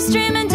streaming